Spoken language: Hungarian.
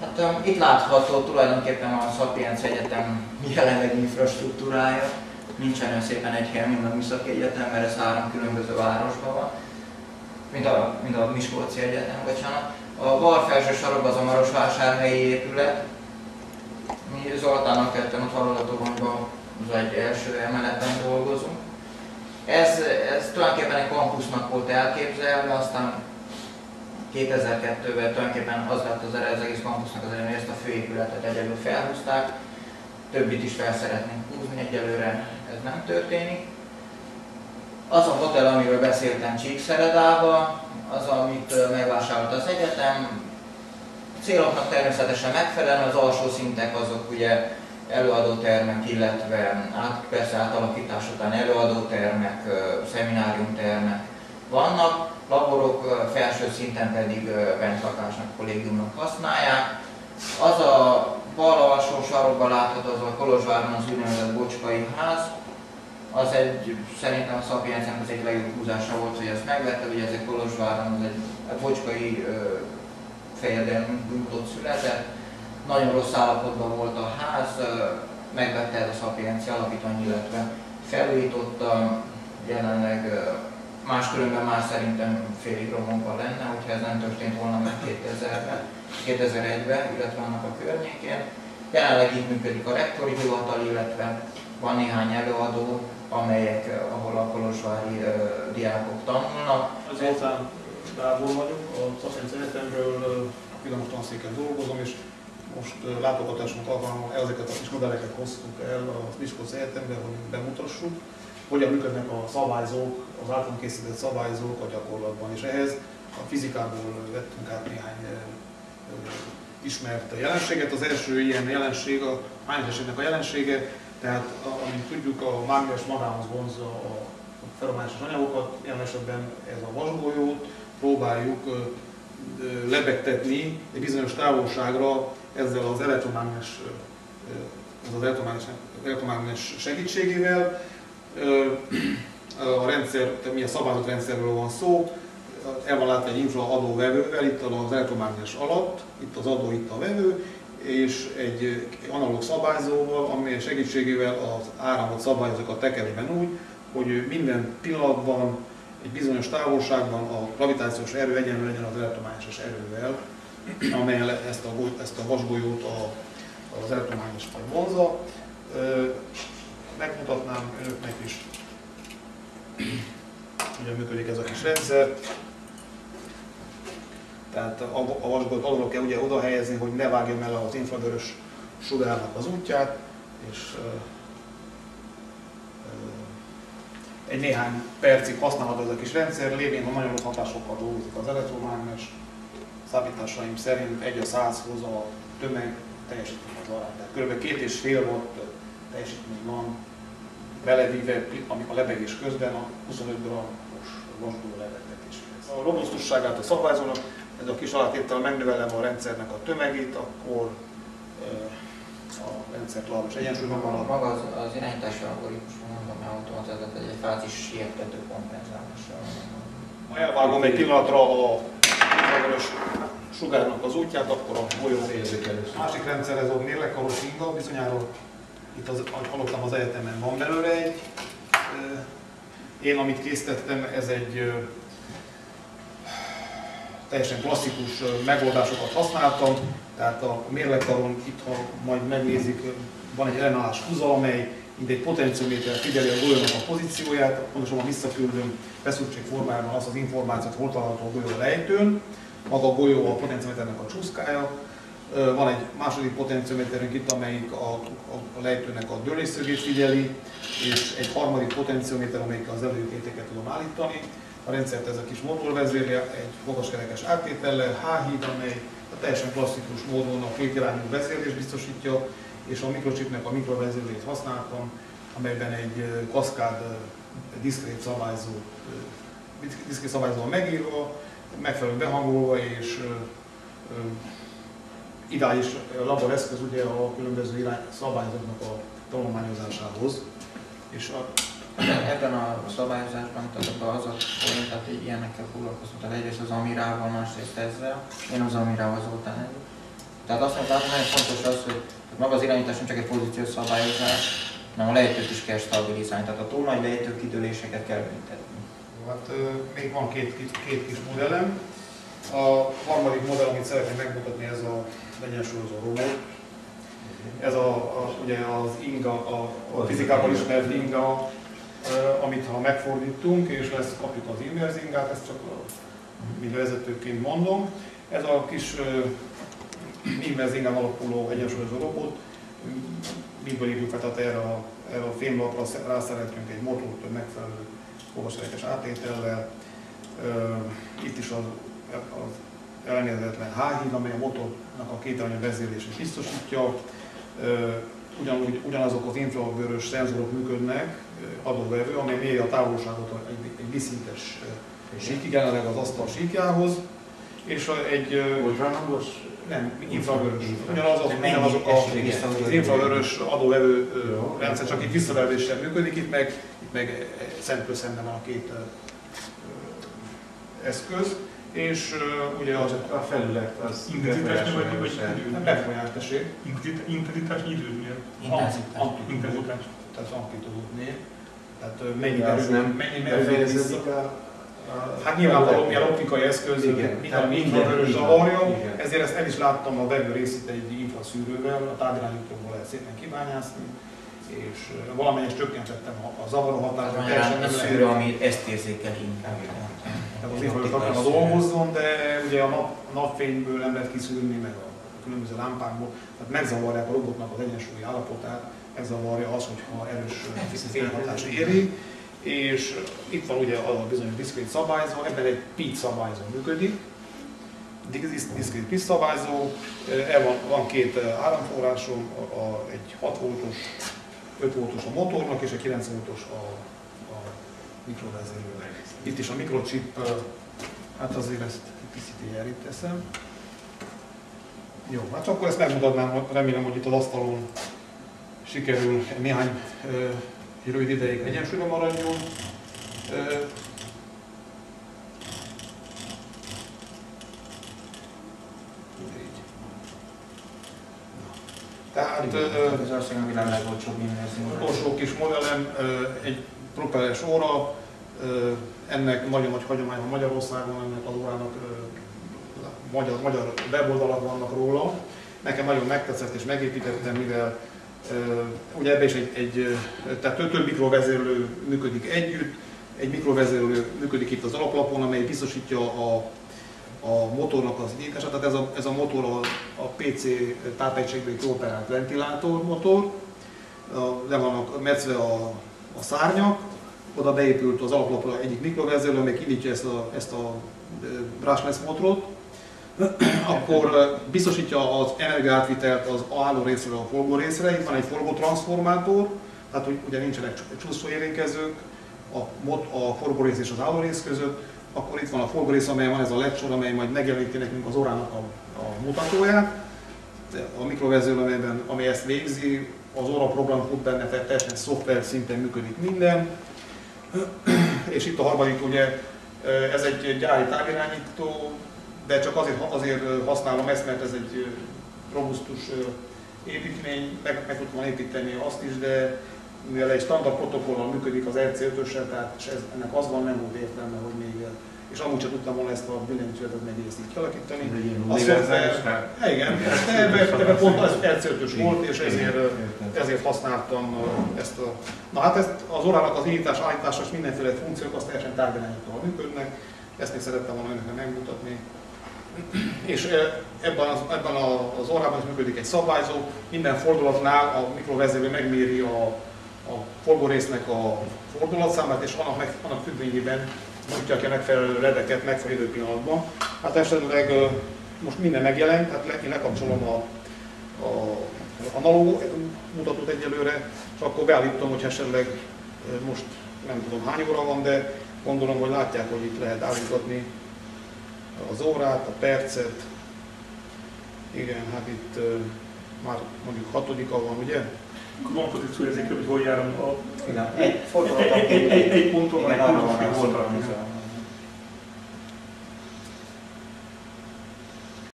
Hát um, itt látható tulajdonképpen a Sapiens Egyetem jelenlegi infrastruktúrája. Nincsen olyan szépen egy helyen, mint a Műszaki Egyetem, mert ez három különböző városban van, mint a, mint a Miskolci Egyetem, bocsánat. A bal felső sarokban az a Marosvásárhelyi épület. Mi Zoltánnal ketten ott hallgatóban az egy első emeleten dolgozunk. Ez, ez tulajdonképpen egy kampusznak volt elképzelve, aztán 2002-ben tulajdonképpen az lett az, az egész kampusznak az előny, hogy ezt a főépületet egyedül felhúzták, többit is fel szeretnénk húzni, egyelőre ez nem történik. Az a hotel, amiről beszéltem Csíkszeredában, az, amit megvásárolt az egyetem, céloknak természetesen megfelelően, az alsó szintek azok ugye előadótermek, illetve át, persze átalakítás után előadótermek, szemináriumtermek vannak, felső szinten pedig bentlakásnak, kollégiumnak használják. Az a bal alsó sarokban látható, az a Kolozsváron az úgynevezett Bocskai ház, az egy, szerintem a Szapiensnek az egy legjobb húzása volt, hogy ezt megvette, hogy ez egy Kolozsváron, az egy Bocskai fejedelmünk született, nagyon rossz állapotban volt a ház, megvette ez a Szapiencia alapítvány, illetve felújította, jelenleg máskülönben már szerintem félig romokban lenne, hogyha ez nem történt volna meg 2000-ben, 2001-ben, illetve annak a környékén. Jelenleg itt működik a rektori hivatal, illetve van néhány előadó, amelyek, ahol a kolozsvári uh, diákok tanulnak. Az Zoltán Gábor vagyok, a Szacenc Egyetemről pillanat tanszéken dolgozom, és most látogatásunk alkalmával ezeket a kis modelleket hoztuk el a Miskolc Egyetembe, hogy bemutassuk, hogyan működnek a szabályzók, az általunk készített szabályzók a gyakorlatban, és ehhez a fizikából vettünk át néhány ismert jelenséget. Az első ilyen jelenség a mágneseségnek a jelensége, tehát amint tudjuk, a mágnes magához vonzza a ferománisos anyagokat, ilyen esetben ez a vasgolyót, próbáljuk lebegtetni egy bizonyos távolságra ezzel az elektromágnes, az elektromágnes, elektromágnes segítségével. A rendszer, mi a szabályozott rendszerről van szó, el van látva egy infraadó vevővel, itt az elektromágnes alatt, itt az adó, itt a vevő, és egy analóg szabályzóval, amely segítségével az áramot szabályozok a tekerében úgy, hogy minden pillanatban egy bizonyos távolságban a gravitációs erő egyenlő legyen az elektromágneses erővel, amelyen ezt a, ezt a vasgolyót a, az elektromágneses vonza. Megmutatnám önöknek is, hogyan működik ez a kis rendszer. Tehát a, a vasgolyót alulról kell ugye oda helyezni, hogy ne vágja el az infravörös sugárnak az útját, és egy néhány percig használható ez a kis rendszer, lévén, ha nagyon rossz hatásokkal dolgozik az elektromágnes, számításaim szerint 1 a 100-hoz a tömeg teljesítmény az arány. Tehát kb. két és fél volt teljesítmény van belevíve a lebegés közben a 25 g-os vasdó lebegtetéshez. A robusztusságát a szabályzónak, ez a kis alátétel megnövelem a rendszernek a tömegét, akkor a rendszer továbbis egyensúlyban van. Maga az, az irányítási algoritmus, mondom, automatizált egy fázis siettető kompenzálással. Ha elvágom egy pillanatra a vörös sugárnak az útját, akkor a golyó másik rendszer ez a mérlekaros inga, bizonyára itt az, hallottam az egyetemen van belőle egy. Én amit készítettem, ez egy teljesen klasszikus megoldásokat használtam, tehát a mérlekaron itt, ha majd megnézik, van egy ellenállás húzal, amely mint egy potenciométer figyeli a golyónak a pozícióját, pontosabban visszaküldöm feszültség formájában azt az információt, hol található a golyó a lejtőn, maga a golyó a potenciométernek a csúszkája, van egy második potenciométerünk itt, amelyik a, a lejtőnek a dőlésszögét figyeli, és egy harmadik potenciométer, amelyik az előkéteket tudom állítani. A rendszert ez a kis motor vezérje, egy magaskerekes áttétellel, H-híd, amely a teljesen klasszikus módon a kétirányú vezérlést biztosítja, és a mikrochipnek a mikrovezérlést használtam, amelyben egy kaszkád diszkrét szabályzó, diszkrét szabályzó megírva, megfelelően behangolva és ideális laboreszköz ugye a különböző irány szabályzatnak a tanulmányozásához. És a Ebben a szabályozásban, tehát az a point, tehát ilyenekkel foglalkoztam, tehát egyrészt az Amirával, másrészt ezzel. Én az Amirával azóta nem. Tehát azt mondtam, hogy nagyon fontos az, hogy maga az irányítás nem csak egy pozíciós szabályozás, hanem a lejtőt is kell stabilizálni, tehát a túl nagy lejtő kitöréseket kell büntetni. Hát még van két, két, két kis modellem. A harmadik modell, amit szeretnék megmutatni, ez a egyensúlyozó robot. Ez a, a, ugye az inga, a, a fizikában ismert inga, amit ha megfordítunk, és lesz kapjuk az inverz ingát, ezt csak mint vezetőként mondom. Ez a kis inverz ingán alapuló egyensúlyozó robot, miből írjuk fel, tehát erre a, erre a fémlapra rászereltünk egy motort megfelelő olvasólépes átétellel. Itt is az, az elengedhetetlen H-híd, amely a motornak a kétirányú vezérlését biztosítja. Ugyanúgy, ugyanazok az infravörös szenzorok működnek, adóvevő, amely méri a távolságot egy, egy viszintes síkig, jelenleg az asztal síkjához, és egy... Ultrahangos? Nem, infravörös. Ugyanazok, ugyanazok a, az infravörös adóvevő rendszer, csak itt visszavervéssel működik, itt meg, itt meg szentől szemben a két eszköz és uh, ugye az a felület az intenzitás vagy, vagy idő? Nem befolyás, tessék. Intenzitás. Tehát amplitúdnél. Tehát mennyiben az nem mennyiben vissza. Hát nyilvánvalóan milyen optikai eszköz, minden infravörös zavarja, ezért ezt el is láttam a vevő részét egy infraszűrővel, a távirányítóból lehet szépen kibányászni és valamelyest csökkentettem a, a zavaró hatást. Teljesen nem szűrő, ami ezt érzékel inkább. Tehát az infraverős dolgozzon, de ugye a nap, napfényből nem lehet kiszűrni, meg a különböző lámpákból, tehát megzavarják a robotnak az egyensúlyi állapotát, megzavarja az, hogyha erős fényhatás éri, és itt van ugye a bizonyos diszkrét szabályzó, ebben egy pitch szabályzó működik, diszkrét pitch szabályzó, el van, van két áramforrásom, a, a, egy 6 voltos 5 voltos a motornak és a 9 voltos a, a mikrovezérőnek. Itt is a mikrochip, hát azért ezt picit elitt teszem. Jó, hát akkor ezt megmutatnám, remélem, hogy itt az asztalon sikerül néhány rövid ideig egyensúlyban maradjon. Tehát az országon világ legolcsóbb Utolsó kis modellem, egy propelleres óra, ennek nagyon nagy hagyomány van Magyarországon, ennek az órának magyar, magyar weboldalak vannak róla. Nekem nagyon megtetszett és megépítettem, mivel ugye ebben is egy, egy tehát több mikrovezérlő működik együtt, egy mikrovezérlő működik itt az alaplapon, amely biztosítja a a motornak az indítását, tehát ez a, ez a motor a, a PC tápegységből kooperált ventilátor motor, le vannak metszve a, a szárnyak, oda beépült az alaplapra egyik mikrovezérlő, amely indítja ezt a, ezt a brushless motorot, akkor biztosítja az energiátvitelt az álló részről a forgó részre, itt van egy forgótranszformátor, tehát ugye nincsenek csúszó érintkezők a, a forgó rész és az álló rész között, akkor itt van a forgórész, amely van ez a LED amely majd megjeleníti nekünk az órának a, a mutatóját. A mikrovezérő, amelyben, amely ezt végzi, az óra program fut benne, tehát teljesen szoftver szinten működik minden. És itt a harmadik, ugye ez egy gyári távirányító, de csak azért, azért használom ezt, mert ez egy robusztus építmény, meg, meg tudtam építeni azt is, de mivel egy standard protokollal működik az RC5-össel, tehát és ez, ennek az van, nem volt értelme, hogy még és amúgy sem tudtam volna ezt a billentyűzetet meg ezt így kialakítani. Azt mondta, igen, ebben ebbe pont az rc volt, és ezért, ezért használtam ezt a... Na hát ezt, az órának az indítás, állítása és mindenféle funkciók azt teljesen tárgyalányítóval működnek, ezt még szerettem volna önöknek megmutatni. És ebben az, ebben az órában is működik egy szabályzó, minden fordulatnál a mikrovezérő megméri a a forgórésznek a fordulatszámát, és annak, meg, annak függvényében ki a megfelelő ledeket megfelelő pillanatban. Hát esetleg most minden megjelent, tehát én lekapcsolom a, a analóg mutatót egyelőre, és akkor beállítom, hogy esetleg most nem tudom hány óra van, de gondolom, hogy látják, hogy itt lehet állítani az órát, a percet. Igen, hát itt már mondjuk hatodika van, ugye? Van pozícióérzékelő, hogy hol jár a... Igen, egy, egy, egy, egy, egy